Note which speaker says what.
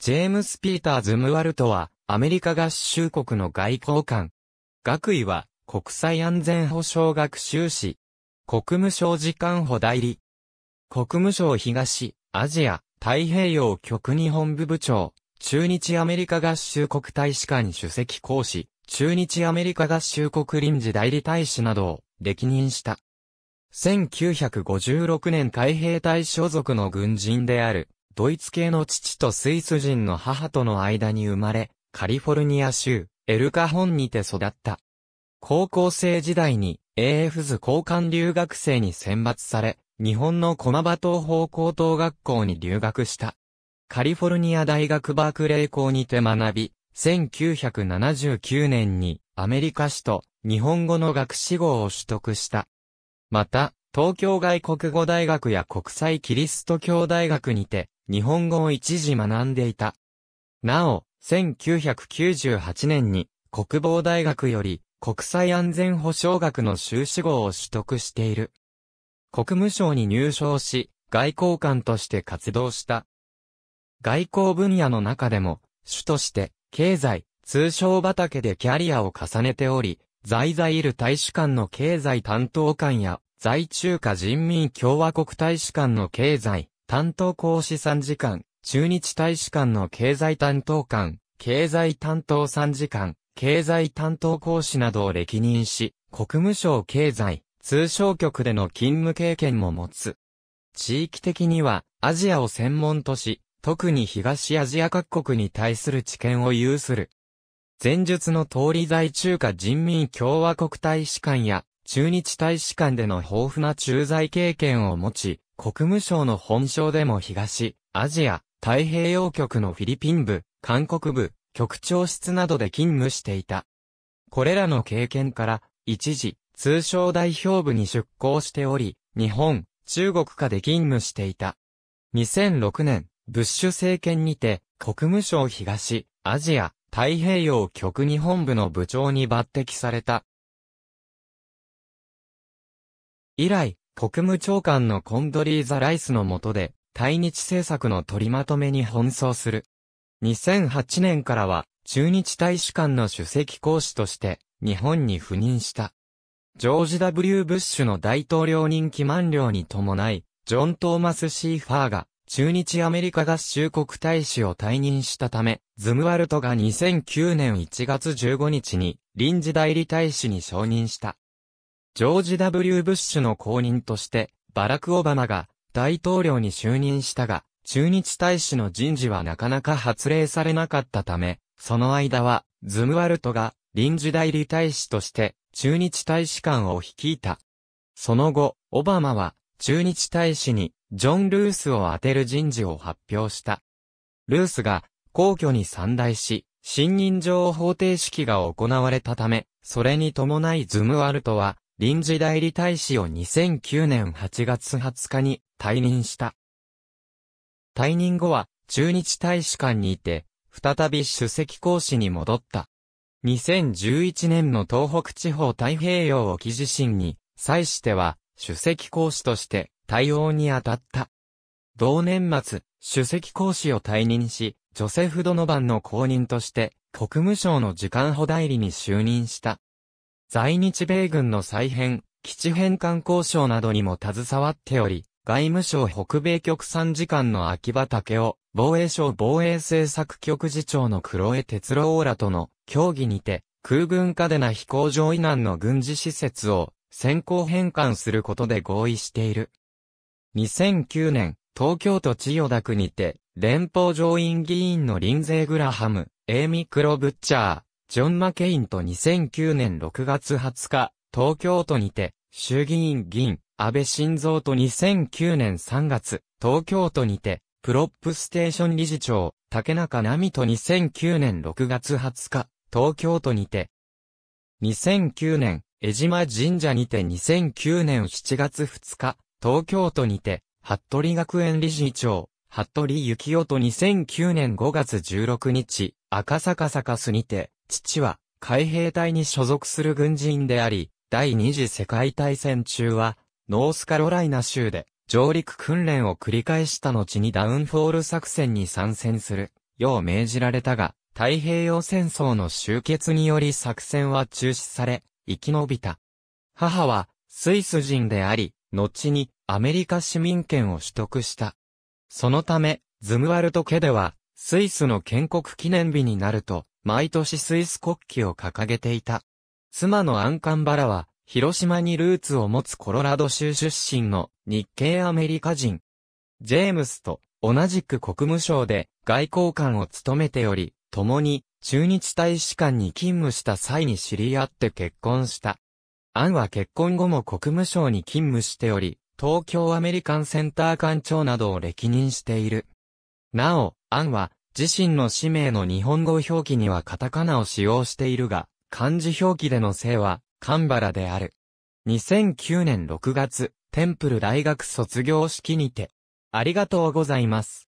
Speaker 1: ジェームス・ピーターズ・ムワルトは、アメリカ合衆国の外交官。学位は、国際安全保障学修士。国務省次官補代理。国務省東、アジア、太平洋局日本部部長。中日アメリカ合衆国大使館主席講師。中日アメリカ合衆国臨時代理大使などを歴任した。1956年海兵隊所属の軍人である、ドイツ系の父とスイス人の母との間に生まれ、カリフォルニア州、エルカホンにて育った。高校生時代に AF ズ交換留学生に選抜され、日本の駒場東方高等学校に留学した。カリフォルニア大学バークレー校にて学び、1979年にアメリカ史と日本語の学士号を取得した。また、東京外国語大学や国際キリスト教大学にて、日本語を一時学んでいた。なお、1998年に国防大学より国際安全保障学の修士号を取得している。国務省に入省し、外交官として活動した。外交分野の中でも、主として、経済、通商畑でキャリアを重ねており、在在いる大使館の経済担当官や、在中華人民共和国大使館の経済担当講師参事官、中日大使館の経済担当官、経済担当参事官、経済担当講師などを歴任し、国務省経済、通商局での勤務経験も持つ。地域的には、アジアを専門とし、特に東アジア各国に対する知見を有する。前述の通り在中華人民共和国大使館や中日大使館での豊富な駐在経験を持ち、国務省の本省でも東、アジア、太平洋局のフィリピン部、韓国部、局長室などで勤務していた。これらの経験から、一時、通商代表部に出向しており、日本、中国下で勤務していた。2006年、ブッシュ政権にて、国務省東、アジア、太平洋局日本部の部長に抜擢された。以来、国務長官のコンドリーザ・ライスの下で、対日政策の取りまとめに奔走する。2008年からは、中日大使館の首席講師として、日本に赴任した。ジョージ・ W・ ブッシュの大統領任期満了に伴い、ジョン・トーマス・シーファーが、中日アメリカ合衆国大使を退任したため、ズムワルトが2009年1月15日に臨時代理大使に承認した。ジョージ・ W・ ブッシュの後任として、バラク・オバマが大統領に就任したが、中日大使の人事はなかなか発令されなかったため、その間は、ズムワルトが臨時代理大使として中日大使館を率いた。その後、オバマは中日大使にジョン・ルースを当てる人事を発表した。ルースが皇居に参代し、信任状方程式が行われたため、それに伴いズムワルトは臨時代理大使を2009年8月20日に退任した。退任後は中日大使館にいて、再び首席講師に戻った。2011年の東北地方太平洋沖地震に際しては、首席講師として対応に当たった。同年末、首席講師を退任し、ジョセフ・ドノバンの後任として、国務省の時間補代理に就任した。在日米軍の再編、基地返還交渉などにも携わっており、外務省北米局参事官の秋葉武夫、防衛省防衛政策局次長の黒江哲郎らとの協議にて、空軍下でな飛行場以南の軍事施設を先行返還することで合意している。2009年、東京都千代田区にて、連邦上院議員のリンゼー・グラハム、エイミー・クロブチャー、ジョン・マケインと2009年6月20日、東京都にて、衆議院議員、安倍晋三と2009年3月、東京都にて、プロップステーション理事長、竹中ナミと2009年6月20日、東京都にて、2009年、江島神社にて2009年7月2日、東京都にて、服部学園理事長、服部幸男と2009年5月16日、赤坂サカスにて、父は海兵隊に所属する軍人であり、第二次世界大戦中は、ノースカロライナ州で上陸訓練を繰り返した後にダウンフォール作戦に参戦するよう命じられたが、太平洋戦争の終結により作戦は中止され、生き延びた。母は、スイス人であり、後にアメリカ市民権を取得した。そのため、ズムワルト家では、スイスの建国記念日になると、毎年スイス国旗を掲げていた。妻のアンカンバラは、広島にルーツを持つコロラド州出身の日系アメリカ人。ジェームスと同じく国務省で外交官を務めており、共に駐日大使館に勤務した際に知り合って結婚した。アンは結婚後も国務省に勤務しており、東京アメリカンセンター館長などを歴任している。なお、アンは自身の氏名の日本語表記にはカタカナを使用しているが、漢字表記での姓はカンバラである。2009年6月、テンプル大学卒業式にて。ありがとうございます。